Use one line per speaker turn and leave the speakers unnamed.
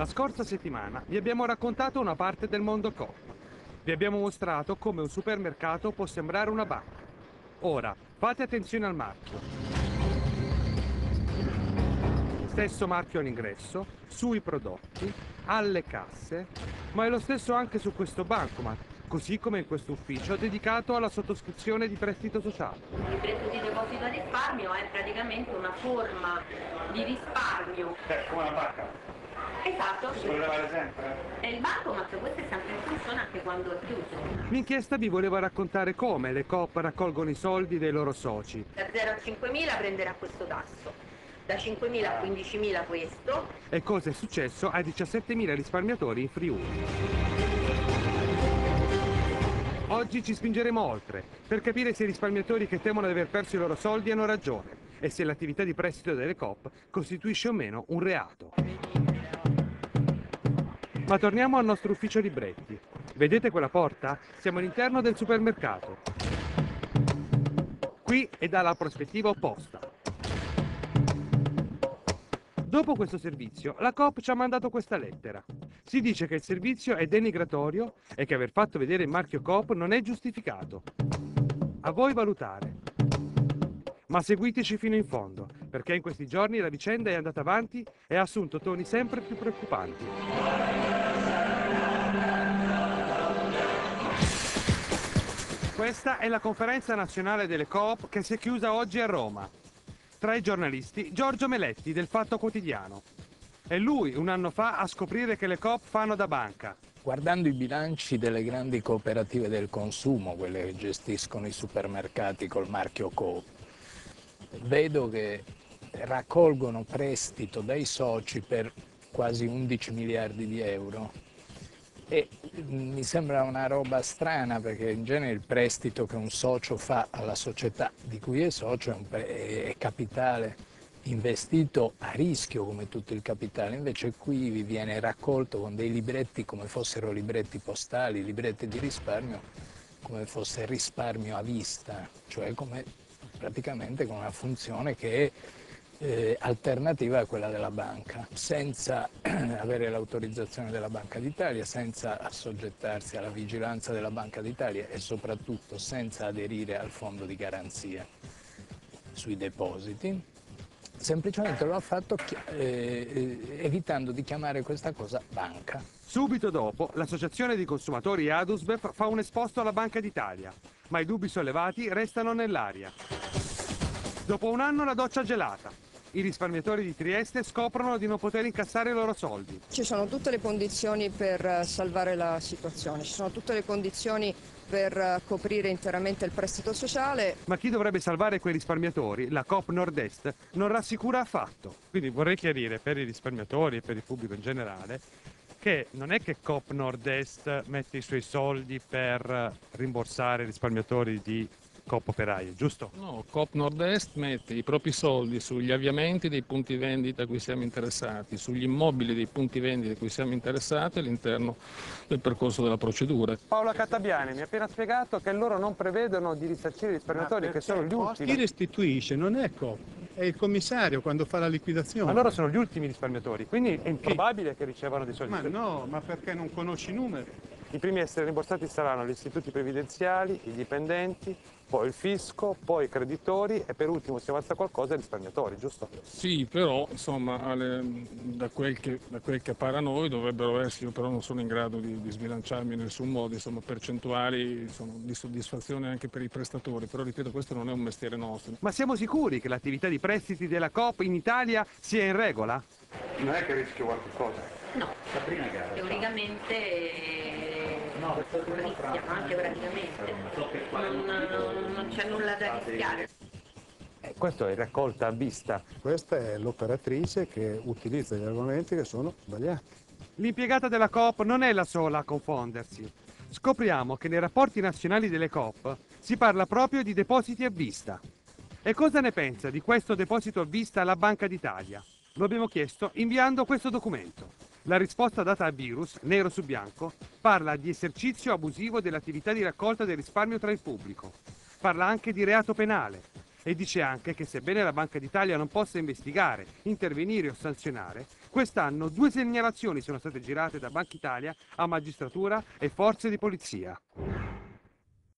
La scorsa settimana vi abbiamo raccontato una parte del mondo Coop. Vi abbiamo mostrato come un supermercato può sembrare una banca. Ora, fate attenzione al marchio. Stesso marchio all'ingresso, sui prodotti, alle casse, ma è lo stesso anche su questo bancomat, così come in questo ufficio dedicato alla sottoscrizione di prestito sociale.
Il libretto di deposito a risparmio è praticamente una forma di risparmio.
Eh, come una banca.
Esatto.
Si può levare sempre?
E il bancomat questo è sempre in funzione anche quando è chiuso.
L'inchiesta vi voleva raccontare come le Coop raccolgono i soldi dei loro soci
Da 0 a 5.000 prenderà questo tasso. Da 5.000 a 15.000 questo.
e cosa è successo ai 17.000 risparmiatori in Friuli. Oggi ci spingeremo oltre per capire se i risparmiatori che temono di aver perso i loro soldi hanno ragione e se l'attività di prestito delle Coop costituisce o meno un reato. Ma torniamo al nostro ufficio libretti. Vedete quella porta? Siamo all'interno del supermercato. Qui è dalla prospettiva opposta. Dopo questo servizio, la Coop ci ha mandato questa lettera. Si dice che il servizio è denigratorio e che aver fatto vedere il marchio Coop non è giustificato. A voi valutare. Ma seguiteci fino in fondo, perché in questi giorni la vicenda è andata avanti e ha assunto toni sempre più preoccupanti. Questa è la conferenza nazionale delle Coop che si è chiusa oggi a Roma. Tra i giornalisti, Giorgio Meletti del Fatto Quotidiano. È lui, un anno fa, a scoprire che le Coop fanno da banca.
Guardando i bilanci delle grandi cooperative del consumo, quelle che gestiscono i supermercati col marchio Coop, vedo che raccolgono prestito dai soci per quasi 11 miliardi di euro e mi sembra una roba strana perché in genere il prestito che un socio fa alla società di cui è socio è, pre- è capitale investito a rischio come tutto il capitale, invece qui vi viene raccolto con dei libretti come fossero libretti postali, libretti di risparmio, come fosse risparmio a vista, cioè come praticamente con una funzione che è eh, alternativa a quella della banca, senza avere l'autorizzazione della Banca d'Italia, senza assoggettarsi alla vigilanza della Banca d'Italia e soprattutto senza aderire al fondo di garanzia sui depositi. Semplicemente lo ha fatto eh, evitando di chiamare questa cosa banca.
Subito dopo, l'associazione di consumatori Adusbef fa un esposto alla Banca d'Italia, ma i dubbi sollevati restano nell'aria. Dopo un anno la doccia gelata. I risparmiatori di Trieste scoprono di non poter incassare i loro soldi.
Ci sono tutte le condizioni per eh, salvare la situazione, ci sono tutte le condizioni per eh, coprire interamente il prestito sociale.
Ma chi dovrebbe salvare quei risparmiatori, la Coop Nord-Est, non rassicura affatto. Quindi vorrei chiarire per i risparmiatori e per il pubblico in generale che non è che Coop Nord-Est mette i suoi soldi per rimborsare i risparmiatori di Coop Operaie, giusto?
No, Coop Nord-Est mette i propri soldi sugli avviamenti dei punti vendita a cui siamo interessati, sugli immobili dei punti vendita a cui siamo interessati all'interno del percorso della procedura.
Paola Cattabiani mi ha appena spiegato che loro non prevedono di risarcire i risparmiatori, che sono gli
Chi
ultimi.
restituisce non è Coop, è il commissario quando fa la liquidazione.
Ma loro sono gli ultimi risparmiatori, quindi è improbabile che ricevano dei soldi.
Ma no, ma perché non conosci i numeri?
I primi a essere rimborsati saranno gli istituti previdenziali, i dipendenti, poi il fisco, poi i creditori e per ultimo, se avanza qualcosa, i risparmiatori, giusto?
Sì, però insomma alle- da, quel che, da quel che pare a noi dovrebbero essere, io però non sono in grado di, di sbilanciarmi in nessun modo, insomma percentuali insomma, di soddisfazione anche per i prestatori, però ripeto questo non è un mestiere nostro.
Ma siamo sicuri che l'attività di prestiti della Coop in Italia sia in regola?
Non è che rischio qualche cosa.
No,
Sabrina che ha
teoricamente rischiano anche praticamente. Non, non- non c'è nulla da rischiare.
Eh, questo è raccolta a vista.
Questa è l'operatrice che utilizza gli argomenti che sono sbagliati.
L'impiegata della Coop non è la sola a confondersi. Scopriamo che nei rapporti nazionali delle Coop si parla proprio di depositi a vista. E cosa ne pensa di questo deposito a vista la Banca d'Italia? Lo abbiamo chiesto inviando questo documento. La risposta data a Virus, nero su bianco, parla di esercizio abusivo dell'attività di raccolta del risparmio tra il pubblico. Parla anche di reato penale E dice anche che sebbene la Banca d'Italia non possa investigare, intervenire o sanzionare, quest'anno due segnalazioni sono state girate da Banca Italia a magistratura e forze di polizia.